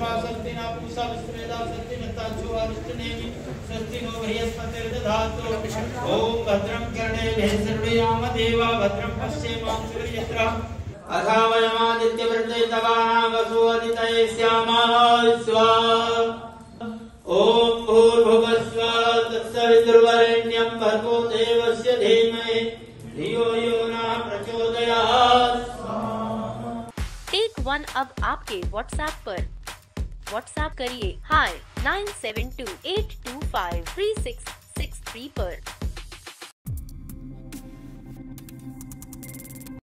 सर्वा स्वस्ति न पूषा विश्वेदा स्वस्ति अरिष्टनेमि स्वस्ति नो बृहस्पतिर्दधातु ॐ भद्रं कर्णेभिः सर्वयाम देवा, भद्रं पश्येमांसुर्यत्र अथावयमादित्यवृत्ते तवानां वसु अदितये स्यामः स्वा ॐ भूर्भुवस्व तत्सवितुर्वरेण्यं भर्गो देवस्य धीमहि। धियो यो नः प्रचोदयात्। वन अब आपके व्हाट्सएप पर व्हाट्सएप करिए। High nine seven two eight two five three six six three पर।